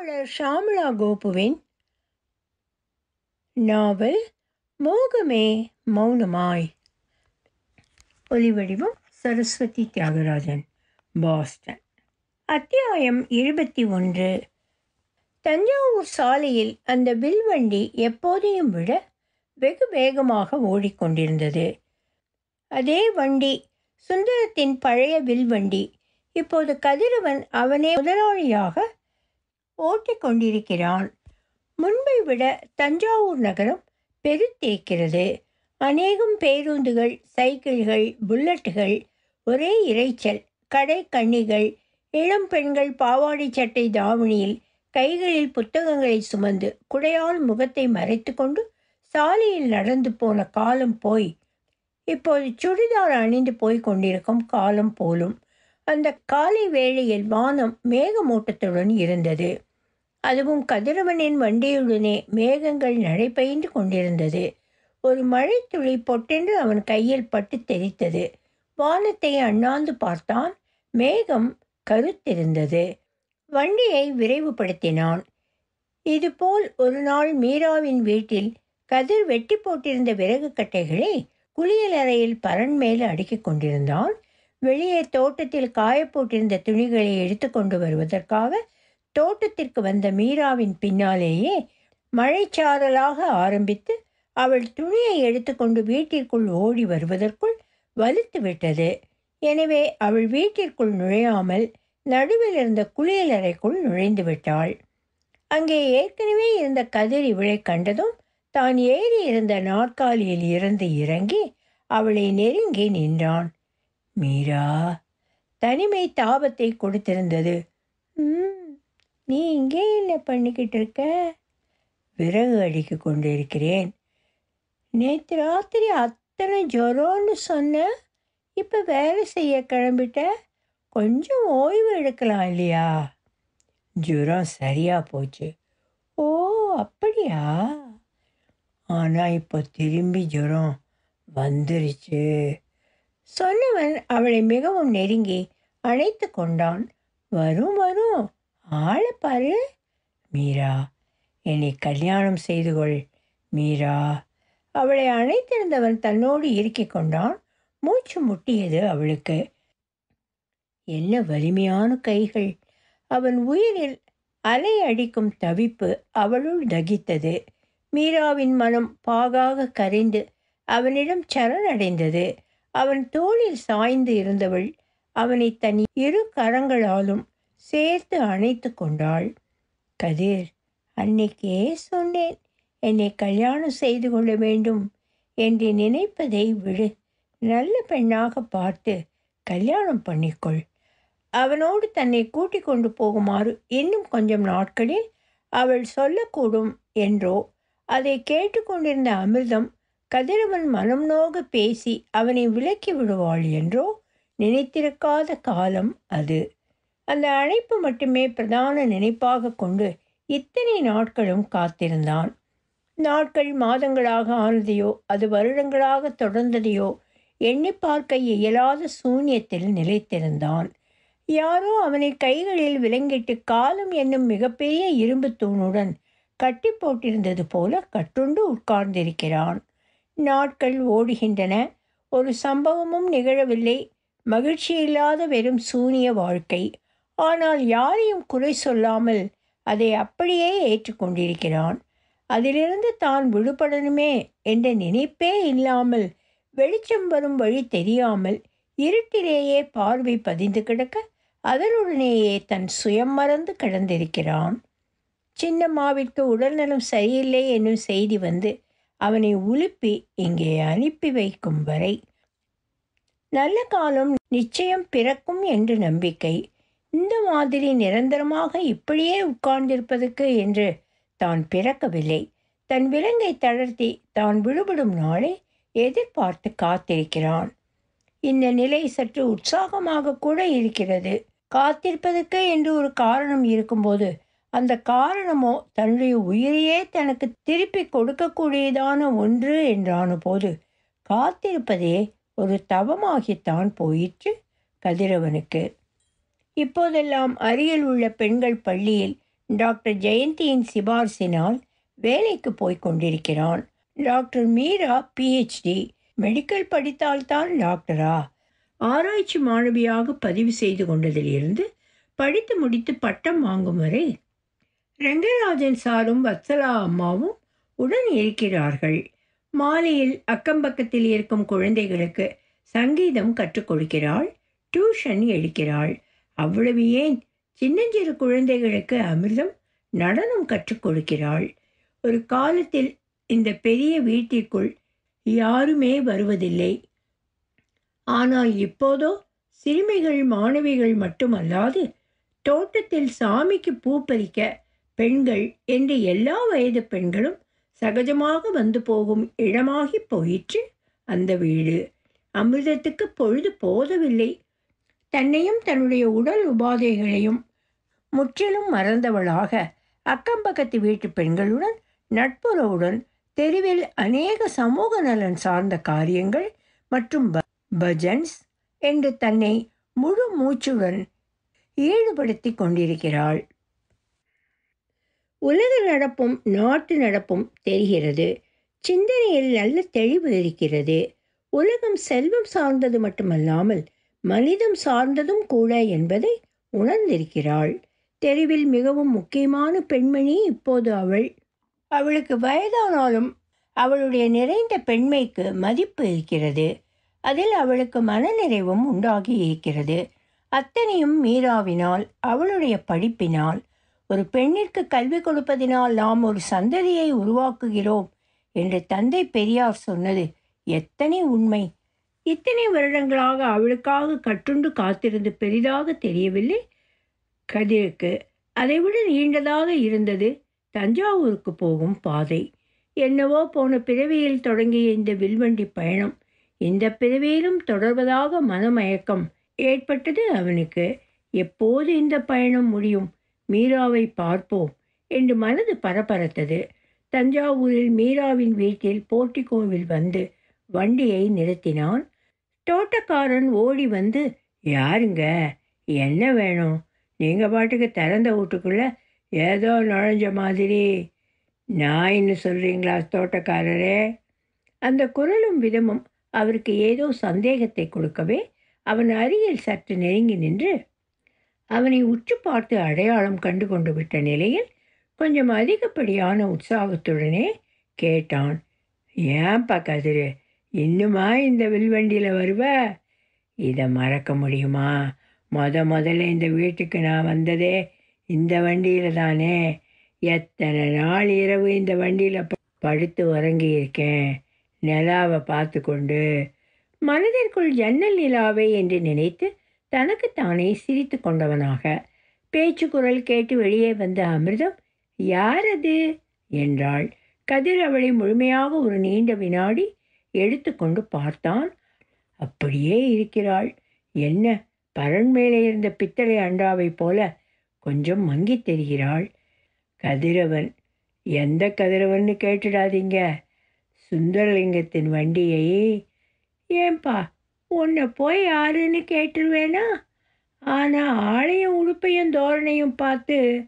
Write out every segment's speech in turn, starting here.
எழுத்தாளர் ஷாமலா கோபுவின் நாவல் மோகமே மௌனமாய். ஒலிவடிவம் சரஸ்வதி தியாகராஜன் பாஸ்டன். அத்தியாயம் இருபத்தி ஒன்று. தஞ்சாவூர் சாலையில் அந்த வில்வண்டி எப்போதையும் விட வெகு வேகமாக ஓடிக்கொண்டிருந்தது. அதே வண்டி சுந்தரத்தின் பழைய வில்வண்டி இப்போது கதிரவன் அவனே முதலாளியாக ஓட்டிக் கொண்டிருக்கிறான் முன்பை விட தஞ்சாவூர் நகரம் பெருத்தேக்கிறது அநேகம் பேருந்துகள் சைக்கிள்கள் புல்லட்டுகள் ஒரே இரைச்சல் கடை கண்ணிகள் இளம் பெண்கள் பாவாடை சட்டை தாவணியில் கைகளில் புத்தகங்களை சுமந்து குடையால் முகத்தை மறைத்து கொண்டு சாலையில் நடந்து போன காலம் போய் இப்போது சுடிதார் அணிந்து போய் கொண்டிருக்கும் காலம் போலும் அந்த காலை வேளையில் வானம் மேகமூட்டத்துடன் இருந்தது. அதுவும் கதிரவனின் வண்டியுடனே மேகங்கள் நடைபெய்ந்து கொண்டிருந்தது. ஒரு மழைத்துளி பொட்டென்று அவன் கையில் பட்டு தெரித்தது வானத்தை அண்ணாந்து பார்த்தான். மேகம் கருத்திருந்தது. வண்டியை விரைவுபடுத்தினான். இதுபோல் ஒரு நாள் மீராவின் வீட்டில் கதிர் வெட்டி போட்டிருந்த விறகு கட்டைகளை குளியலறையில் பரன் மேல் அடுக்கிக் கொண்டிருந்தான். வெளியே தோட்டத்தில் காயப்போட்டிருந்த துணிகளை எடுத்துக்கொண்டு வருவதற்காக தோட்டத்திற்கு வந்த மீராவின் பின்னாலேயே மழைச்சாரலாக ஆரம்பித்து அவள் துணியை எடுத்துக்கொண்டு வீட்டிற்குள் ஓடி வருவதற்குள் வலுத்து விட்டது. எனவே அவள் வீட்டிற்குள் நுழையாமல் நடுவில் இருந்த குளியலறைக்குள் நுழைந்து விட்டாள். அங்கே ஏற்கனவே இருந்த கதிர் இவளை கண்டதும் தான் ஏறி இருந்த நாற்காலியில் இருந்து இறங்கி அவளை நெருங்கி நின்றான். மீரா தனிமை தாபத்தை கொடுத்திருந்தது. நீ இங்கே என்ன பண்ணிக்கிட்டு இருக்க? விறகு அடிக்க கொண்டிருக்கிறேன். நேற்று ராத்திரி அத்தனை ஜொரோன்னு சொன்ன இப்போ வேலை செய்ய கிளம்பிட்ட கொஞ்சம் ஓய்வு எடுக்கலாம் இல்லையா? ஜுரம் சரியாக போச்சு. ஓ அப்படியா? ஆனால் இப்போ திரும்பி ஜுரம் வந்துருச்சு. சொன்னவன் அவளை மிகவும் நெருங்கி அணைத்து கொண்டான். வரும் வரும். ஆளை பாரு மீரா. என்னை கல்யாணம் செய்து கொள் மீரா. அவளை அணைத்திருந்தவன் தன்னோடு இறுக்கிக் கொண்டான். மூச்சு முட்டியது அவளுக்கு. என்ன வலிமையான கைகள். அவன் உயிரில் அலை அடிக்கும் தவிப்பு அவளுள் தகித்தது. மீராவின் மனம் பாகாக கரைந்து அவனிடம் சரணடைந்தது. அவன் தோளில் சாய்ந்து இருந்தவள் அவனை தன் இரு கரங்களாலும் சேர்த்து அணைத்து கொண்டாள். கதிர் அன்னைக்கே சொன்னேன் என்னை கல்யாணம் செய்து கொள்ள வேண்டும் என்று நினைப்பதை விடு. நல்ல பெண்ணாக பார்த்து கல்யாணம் பண்ணிக்கொள். அவனோடு தன்னை கூட்டிக் கொண்டு போகுமாறு இன்னும் கொஞ்சம் நாட்களில் அவள் சொல்லக்கூடும் என்றோ அதை கேட்டுக்கொண்டிருந்த அமிர்தம் கதிரவன் மனம் நோக பேசி அவனை விலக்கி விடுவாள் என்றோ நினைத்திருக்காத காலம் அது. அந்த அழைப்பு மட்டுமே பிரதான நினைப்பாக கொண்டு இத்தனை நாட்களும் காத்திருந்தான். நாட்கள் மாதங்களாக ஆனதையோ அது வருடங்களாக தொடர்ந்ததையோ எண்ணி பார்க்க இயலாத சூன்யத்தில் நிலைத்திருந்தான். யாரோ அவனை கைகளில் விலங்கிட்டு காலம் என்னும் மிகப்பெரிய இரும்பு தூணுடன் கட்டி போட்டிருந்தது போல கட்டுண்டு உட்கார்ந்திருக்கிறான். நாட்கள் ஓடுகின்றன. ஒரு சம்பவமும் நிகழவில்லை. மகிழ்ச்சியில்லாத வெறும் சூனிய வாழ்க்கை. ஆனால் யாரையும் குறை சொல்லாமல் அதை அப்படியே ஏற்றுக்கொண்டிருக்கிறான். அதிலிருந்து தான் விடுபடணுமே என்ற நினைப்பே இல்லாமல் வெளிச்சம் வரும் வழி தெரியாமல் இருட்டிலேயே பார்வை பதிந்து கிடக்க அதனுடனேயே தன் சுயம் மறந்து கிடந்திருக்கிறான். சின்னம்மாவிற்கு உடல்நலம் சரியில்லை என்னும் செய்தி வந்து அவனை உலுப்பி இங்கே அனுப்பி வைக்கும் வரை நல்ல காலம் நிச்சயம் பிறக்கும் என்று நம்பிக்கை இந்த மாதிரி நிரந்தரமாக இப்படியே உட்கார்ந்திருப்பதற்கு என்று தான் பிறக்கவில்லை. தன் விலங்கை தளர்த்தி தான் விடுபடும் நாளை எதிர்பார்த்து காத்திருக்கிறான். இந்த நிலை சற்று உற்சாகமாக கூட இருக்கிறது. காத்திருப்பதற்கு என்று ஒரு காரணம் இருக்கும்போது அந்த காரணமோ தன்னுடைய உயிரையே தனக்கு திருப்பி கொடுக்கக்கூடியதான ஒன்று என்றான போது காத்திருப்பதே ஒரு தவமாகித்தான் போயிற்று கதிரவனுக்கு. இப்போதெல்லாம் அருகில் உள்ள பெண்கள் பள்ளியில் டாக்டர் ஜெயந்தியின் சிபார்சினால் வேலைக்கு போய்க் கொண்டிருக்கிறான். டாக்டர் மீரா பிஹெச்டி மெடிக்கல் படித்தால்தான் டாக்டரா? ஆராய்ச்சி மாணவியாக பதிவு செய்து கொண்டதிலிருந்து படித்து முடித்து பட்டம் வாங்கும் வரை ரெங்கராஜன் சாரும் வத்சலா அம்மாவும் உடன் இருக்கிறார்கள். மாலையில் அக்கம்பக்கத்தில் இருக்கும் குழந்தைகளுக்கு சங்கீதம் கற்றுக் கொடுக்கிறாள் டியூஷன் எடுக்கிறாள். அவ்வளவு ஏன்? சின்னஞ்சிறு குழந்தைகளுக்கு அமிர்தம் நடனம் கற்றுக் கொடுக்கிறாள். ஒரு காலத்தில் இந்த பெரிய வீட்டிற்குள் யாருமே வருவதில்லை. ஆனால் இப்போதோ சிறுமிகள் மாணவிகள் மட்டுமல்லாது தோட்டத்தில் சாமிக்கு பூ பறிக்க பெண்கள் என்று எல்லா வயது பெண்களும் சகஜமாக வந்து போகும் இடமாகி போயிற்று அந்த வீடு. அமிர்தத்துக்கு பொழுது போதவில்லை. தன்னையும் தன்னுடைய உடல் உபாதைகளையும் முற்றிலும் மறந்தவளாக அக்கம்பக்கத்து வீட்டு பெண்களுடன் நட்புறவுடன் தெருவில் அநேக சமூக நலன் சார்ந்த காரியங்கள் மற்றும் ப- பஜன்ஸ் என்று தன்னை முழு மூச்சுடன் ஈடுபடுத்திக் கொண்டிருக்கிறாள். உலக நடப்பும் நாட்டு நடப்பும் தெரிகிறது. சிந்தனையில் நல்ல தெளிவு இருக்கிறது. உலகம் செல்வம் சார்ந்தது மட்டுமல்லாமல் மனிதம் சார்ந்ததும் கூட என்பதை உணர்ந்திருக்கிறாள். தெருவில் மிகவும் முக்கியமான பெண்மணி இப்போது அவள். அவளுக்கு வயதானாலும் அவளுடைய நிறைந்த பெண்மைக்கு மதிப்பு இருக்கிறது. அதில் அவளுக்கு மனநிறைவும் உண்டாகி இருக்கிறது. அத்தனையும் மீராவினால் அவளுடைய படிப்பினால் ஒரு பெண்ணிற்கு கல்வி கொடுப்பதினால் நாம் ஒரு சந்ததியை உருவாக்குகிறோம் என்று தந்தை பெரியார் சொன்னது எத்தனை உண்மை! இத்தனை வருடங்களாக அவளுக்காக கட்டுண்டு காத்திருந்து பெரிதாக தெரியவில்லை. கதிருக்கு அதைவிட நீண்டதாக இருந்தது தஞ்சாவூருக்கு போகும் பாதை. என்னவோ போன பிறவியில் தொடங்கிய இந்த வில்வண்டி பயணம் இந்த பிறவியிலும் தொடர்வதாக மனமயக்கம் ஏற்பட்டது அவனுக்கு. எப்போது இந்த பயணம் முடியும்? மீராவை பார்ப்போம் என்று மனது பரபரத்தது. தஞ்சாவூரில் மீராவின் வீட்டில் போர்ட்டிகோவில் வந்து வண்டியை நிறுத்தினான். தோட்டக்காரன் ஓடி வந்து யாருங்க? என்ன வேணும்? நீங்கள் பாட்டுக்கு திறந்த வீட்டுக்குள்ளே ஏதோ நுழைஞ்ச மாதிரி. நாயின்னு சொல்கிறீங்களா தோட்டக்காரரே? அந்த குரலும் விதமும் அவருக்கு ஏதோ சந்தேகத்தை கொடுக்கவே அவன் அருகில் சற்று நெருங்கி நின்று அவனை உற்று பார்த்து அடையாளம் கண்டு கொண்டு விட்ட நிலையில் கொஞ்சம் அதிகப்படியான உற்சாகத்துடனே கேட்டான் ஏன்பா கதிரு இன்னுமா இந்த வில்வண்டியில் வருவ? இதை மறக்க முடியுமா? மொத முதல்ல இந்த வீட்டுக்கு நான் வந்ததே இந்த வண்டியில் தானே. எத்தனை நாள் இரவு இந்த வண்டியில் படுத்து உறங்கி இருக்கேன் நிலாவை பார்த்து கொண்டு மனதிற்குள் ஜன்னல் நிலாவை என்று நினைத்து தனக்குத்தானே சிரித்து கொண்டவனாக பேச்சு குரல் கேட்டு வெளியே வந்த அமிர்தம் யார் அது? என்றாள். கதிர் அவளை முழுமையாக ஒரு நீண்ட வினாடி எடுத்துக்கொண்டு பார்த்தான். அப்படியே இருக்கிறாள். என்ன பரன் மேலே இருந்த பித்தளை அண்டாவைப் போல கொஞ்சம் மங்கித் தெரிகிறாள். கதிரவன் எந்த கதிரவன்னு கேட்டுடாதீங்க. சுந்தரலிங்கத்தின் வண்டியை ஏன்பா உன்னை போய் யாருன்னு கேட்டுருவேனா? ஆனால் ஆளையும் உடுப்பையும் தோரணையும் பார்த்து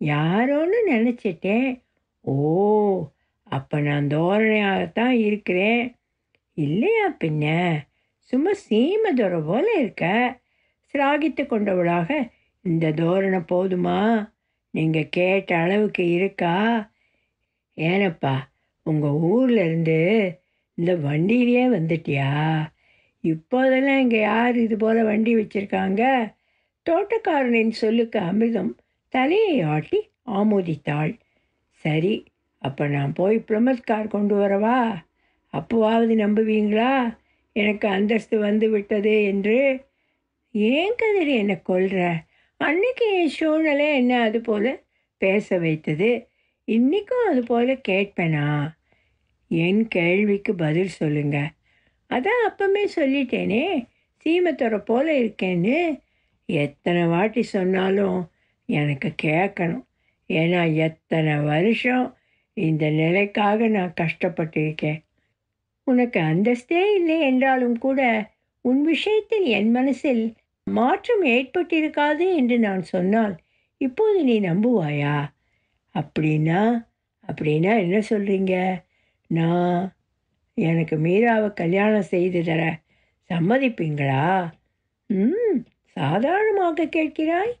யாரோன்னு நினச்சிட்டேன். ஓ அப்போ நான் தோரணையாகத்தான் இருக்கிறேன். இல்லையா பின்ன? சும்மா சீமதுரை போல இருக்க. சிராகித்து கொண்டவளாக இந்த தோரணை போதுமா? நீங்கள் கேட்ட அளவுக்கு இருக்கா? ஏனப்பா உங்கள் ஊர்லேருந்து இந்த வண்டியிலேயே வந்துட்டியா? இப்போதெல்லாம் இங்கே யார் இது போல் வண்டி வச்சுருக்காங்க? தோட்டக்காரனின் சொல்லுக்கு அமிர்தம் தலையை ஆட்டி ஆமோதித்தாள். சரி அப்போ நான் போய் பிரமத்கார் கொண்டு வரவா? அப்போவாவது நம்புவீங்களா? எனக்கு அந்தஸ்து வந்து விட்டது என்று. ஏன் கதிரி என்னை கொல்ற? அன்னைக்கு என் சூழ்நிலை என்ன? அது போல் பேச வைத்தது. இன்றைக்கும் அது போல் கேட்பேனா? என் கேள்விக்கு பதில் சொல்லுங்க. அதான் அப்பமே சொல்லிட்டேனே. சீமத்தோட போல இருக்கேன்னு. எத்தனை வாட்டி சொன்னாலும் எனக்கு கேட்கணும். ஏன்னா எத்தனை வருஷம் இந்த நிலைக்காக நான் கஷ்டப்பட்டிருக்கேன் உனக்கு அந்தஸ்தே இல்லை என்றாலும் கூட உன் விஷயத்தில் என் மனசில் மாற்றம் ஏற்பட்டிருக்காது என்று நான் சொன்னால் இப்போது நீ நம்புவாயா? அப்படின்னா அப்படின்னா என்ன சொல்கிறீங்க நான் எனக்கு மீராவை கல்யாணம் செய்து தர சம்மதிப்பீங்களா? ம் சாதாரணமாக கேட்கிறாய்.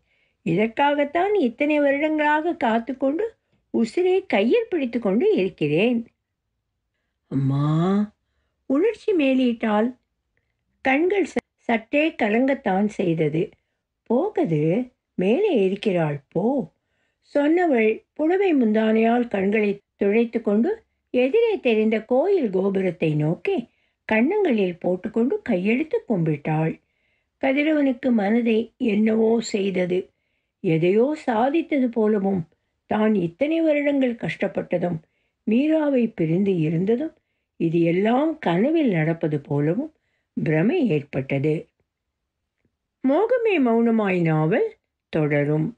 இதற்காகத்தான் இத்தனை வருடங்களாக காத்துக்கொண்டு உசிரை கையில் பிடித்து கொண்டு இருக்கிறேன். அம்மா உணர்ச்சி மேலீட்டால் கண்கள் ச- சற்றே கலங்கத்தான் செய்தது. போகது மேலே இருக்கிறாள் போ. சொன்னவள் புடவை முந்தானையால் கண்களை துழைத்து கொண்டு எதிரே தெரிந்த கோயில் கோபுரத்தை நோக்கி கன்னங்களில் போட்டுக்கொண்டு கையெடுத்து கும்பிட்டாள். கதிரவனுக்கு மனதை என்னவோ செய்தது. எதையோ சாதித்தது போலவும் தான் இத்தனை வருடங்கள் கஷ்டப்பட்டதும் மீராவை பிரிந்து இருந்ததும் இது எல்லாம் கனவில் நடப்பது போலவும் பிரமை ஏற்பட்டது. மோகமே மௌனமாய் நாவல் தொடரும்.